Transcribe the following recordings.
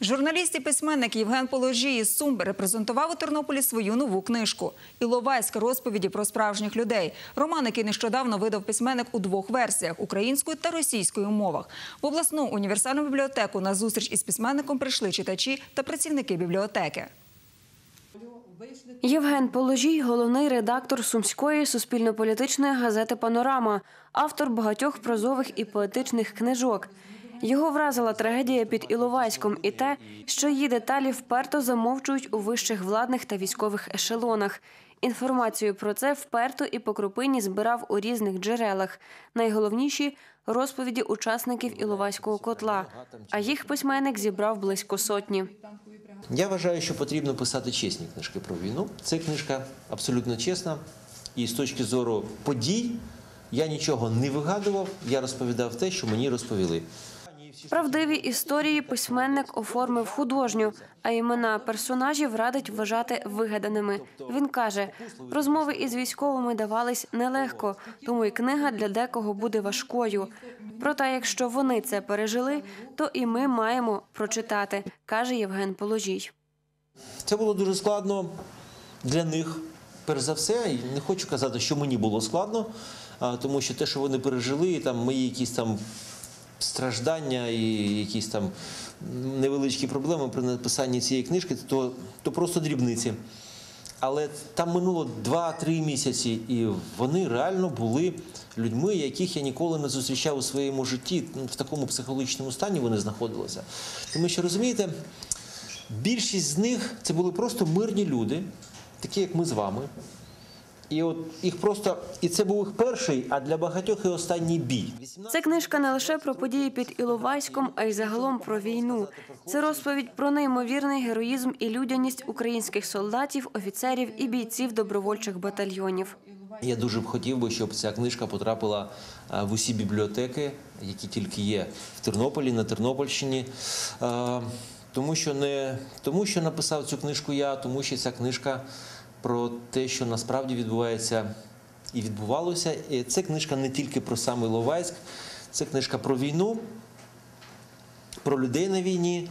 Журналіст і письменник Євген Положій із Сум репрезентував у Тернополі свою нову книжку Іловайська розповіді про справжніх людей. Роман, який нещодавно видав письменник у двох версіях українською та російською мовах. В обласну універсальну бібліотеку на зустріч із письменником прийшли читачі та працівники бібліотеки. Євген Положій – головний редактор Сумської суспільно-політичної газети «Панорама», автор багатьох прозових і поетичних книжок. Його вразила трагедія під Іловайськом і те, що її деталі вперто замовчують у вищих владних та військових ешелонах. Інформацію про це вперто і по крупині збирав у різних джерелах. Найголовніші – розповіді учасників Іловайського котла, а їх письменник зібрав близько сотні. Я вважаю, що потрібно писати чесні книжки про війну. Це книжка абсолютно чесна. І з точки зору подій я нічого не вигадував, я розповідав те, що мені розповіли. Правдиві історії письменник оформив художньо, а імена персонажів радить вважати вигаданими. Він каже, розмови із військовими давались нелегко, тому і книга для декого буде важкою. Проте, якщо вони це пережили, то і ми маємо прочитати, каже Євген Положій. Це було дуже складно для них. Перш за все, не хочу казати, що мені було складно, тому що те, що вони пережили, там мої якісь там страждання і якісь там невеличкі проблеми при написанні цієї книжки, то, то просто дрібниці. Але там минуло 2-3 місяці, і вони реально були людьми, яких я ніколи не зустрічав у своєму житті. Ну, В такому психологічному стані вони знаходилися. Тому що розумієте, більшість з них це були просто мирні люди, такі як ми з вами. І от їх просто, і це був їх перший, а для багатьох і останній бій. Це книжка не лише про події під Іловайськом, а й загалом про війну. Це розповідь про неймовірний героїзм і людяність українських солдатів, офіцерів і бійців добровольчих батальйонів. Я дуже б хотів би, щоб ця книжка потрапила е, в усі бібліотеки, які тільки є в Тернополі, на Тернопільщині. Е, Тому що не тому, що написав цю книжку я, тому що ця книжка про те, що насправді відбувається і відбувалося. І це книжка не тільки про сам Іловайськ, це книжка про війну, про людей на війні.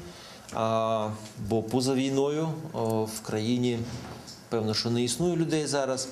А, бо поза війною о, в країні певно, що не існує людей зараз.